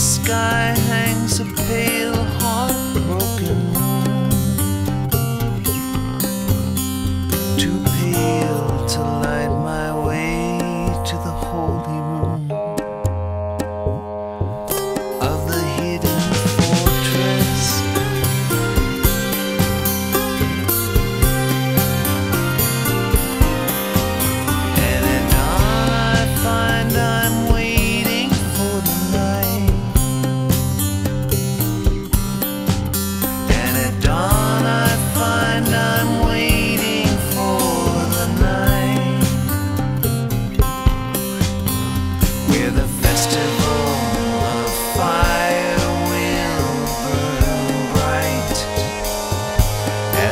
sky hangs a pale heartbroken. Too pale to light.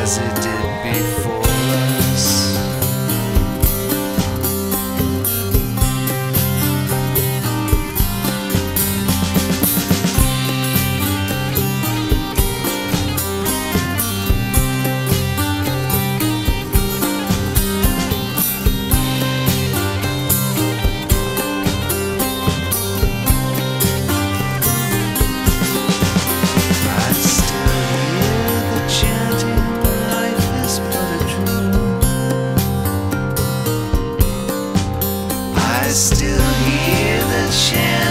as it is. I still hear the chant.